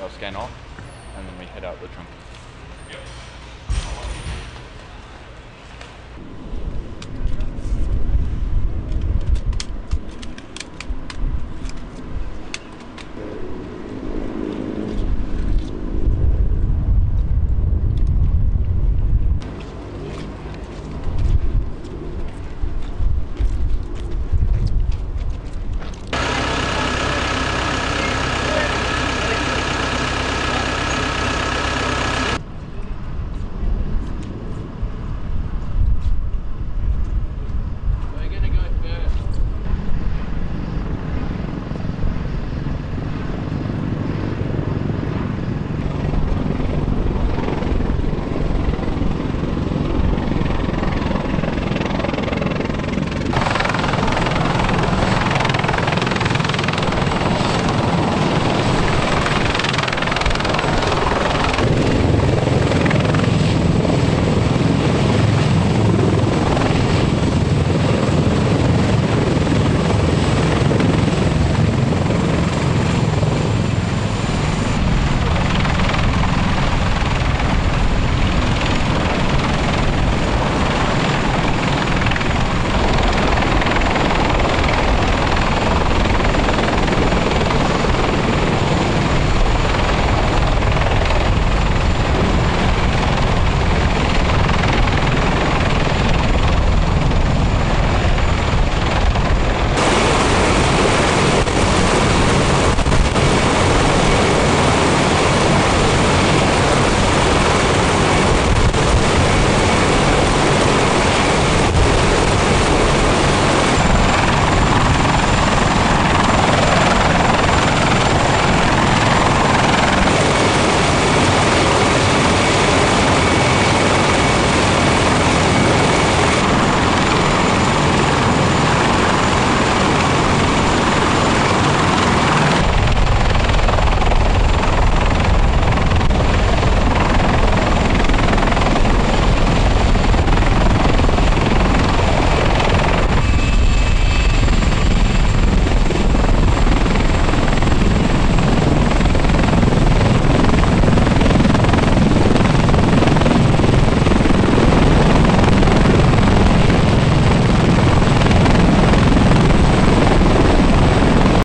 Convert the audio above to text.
I'll scan off, and then we head out the trunk. Yep.